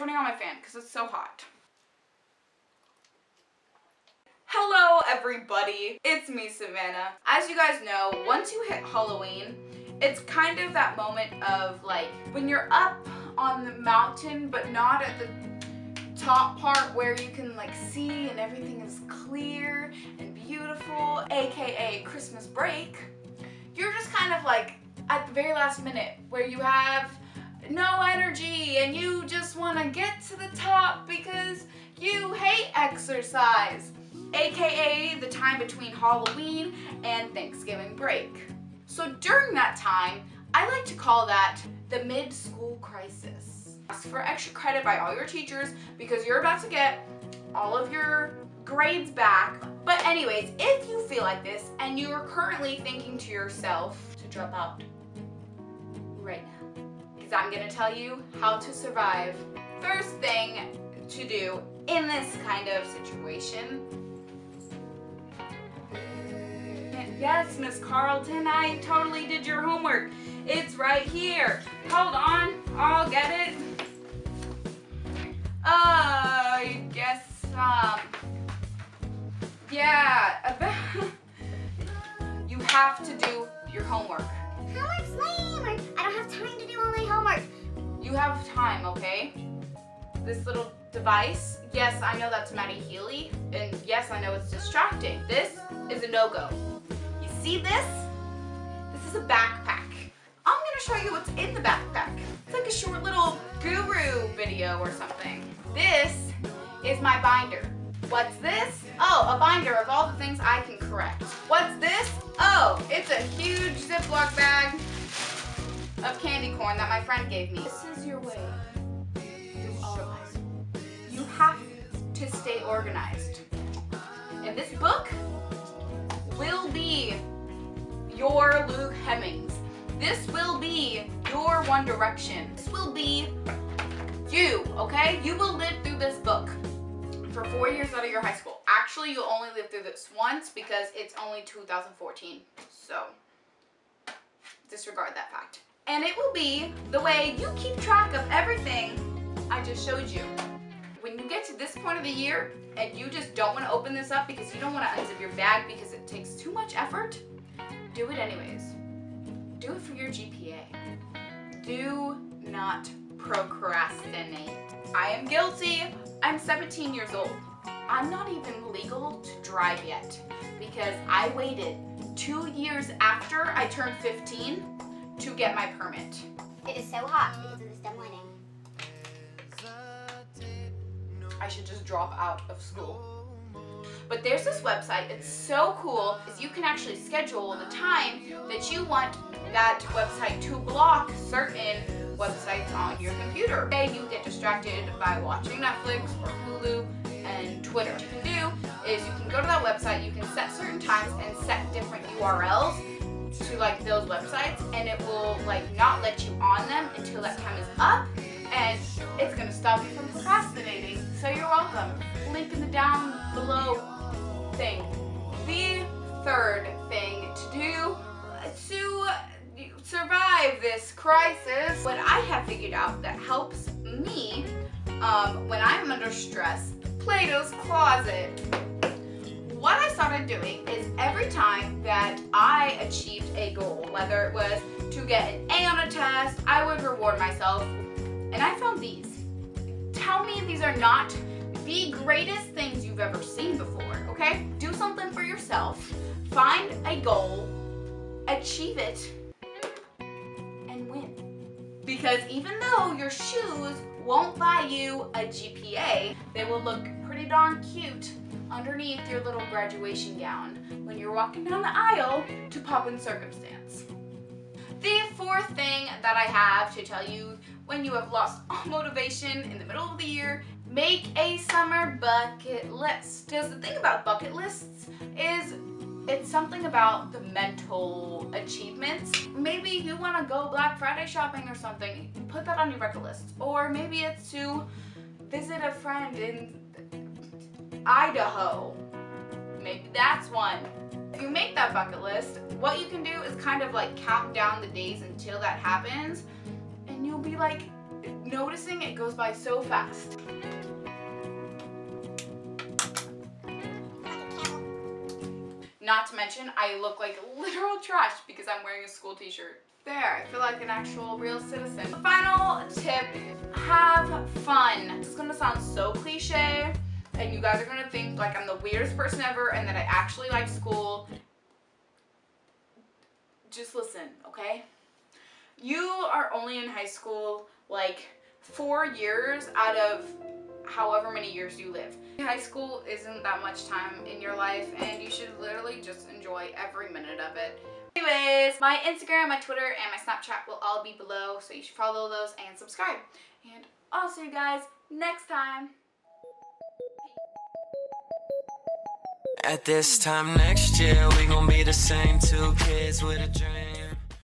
turning on my fan because it's so hot. Hello everybody, it's me Savannah. As you guys know, once you hit Halloween, it's kind of that moment of like when you're up on the mountain but not at the top part where you can like see and everything is clear and beautiful, aka Christmas break, you're just kind of like at the very last minute where you have no energy and you just want to get to the top because you hate exercise, aka the time between Halloween and Thanksgiving break. So during that time, I like to call that the mid-school crisis. Ask for extra credit by all your teachers because you're about to get all of your grades back. But anyways, if you feel like this and you are currently thinking to yourself to drop out right now, because I'm gonna tell you how to survive. First thing to do in this kind of situation Yes, Miss Carlton, I totally did your homework. It's right here. Hold on, I'll get it. Uh, I guess, um, yeah, you have to do your homework. You have time, okay? This little device, yes, I know that's Matty Healy, and yes, I know it's distracting. This is a no-go You see this? This is a backpack. I'm gonna show you what's in the backpack. It's like a short little guru video or something. This is my binder. What's this? Oh, a binder of all the things I can correct. What's this? Oh, it's a huge Ziploc bag of candy corn that my friend gave me. This is your way through all of. You have to stay organized. And this book will be your Luke Hemmings. This will be your One Direction. This will be you, okay? You will live through this book for four years out of your high school. Actually, you'll only live through this once because it's only 2014. So, disregard that fact. And it will be the way you keep track of everything I just showed you. When you get to this point of the year and you just don't want to open this up because you don't want to unzip your bag because it takes too much effort, do it anyways. Do it for your GPA. Do not procrastinate. I am guilty. I'm 17 years old. I'm not even legal to drive yet because I waited two years after I turned 15 to get my permit. It is so hot because of this dumb lighting. I should just drop out of school. But there's this website, it's so cool, is you can actually schedule the time that you want that website to block certain websites on your computer. Say you get distracted by watching Netflix or Hulu and Twitter. What you can do is you can go to that website, you can set certain times and set different URLs to like those websites and it will like not let you on them until that time is up and it's gonna stop you from procrastinating. So you're welcome. Link in the down below thing. The third thing to do to survive this crisis, what I have figured out that helps me um, when I'm under stress, Plato's Closet. What I started doing is every time that I achieved a goal, whether it was to get an A on a test, I would reward myself. And I found these. Tell me these are not the greatest things you've ever seen before, okay? Do something for yourself, find a goal, achieve it, and win. Because even though your shoes won't buy you a GPA, they will look pretty darn cute underneath your little graduation gown when you're walking down the aisle to Pomp and Circumstance. The fourth thing that I have to tell you when you have lost all motivation in the middle of the year Make a summer bucket list. Because the thing about bucket lists is it's something about the mental achievements. Maybe you want to go Black Friday shopping or something. Put that on your bucket list. Or maybe it's to visit a friend in Idaho. Maybe that's one. If you make that bucket list, what you can do is kind of like count down the days until that happens and you'll be like noticing it goes by so fast. Not to mention, I look like literal trash because I'm wearing a school t-shirt. There, I feel like an actual real citizen. Final tip, have fun. This is gonna sound so cliche, and you guys are gonna think like I'm the weirdest person ever and that I actually like school. Just listen, okay? You are only in high school like four years out of however many years you live. High school isn't that much time in your life and you should literally just enjoy every minute of it. Anyways, my Instagram, my Twitter, and my Snapchat will all be below, so you should follow those and subscribe. And I'll see you guys next time. At this time next year, we gon' be the same two kids with a dream.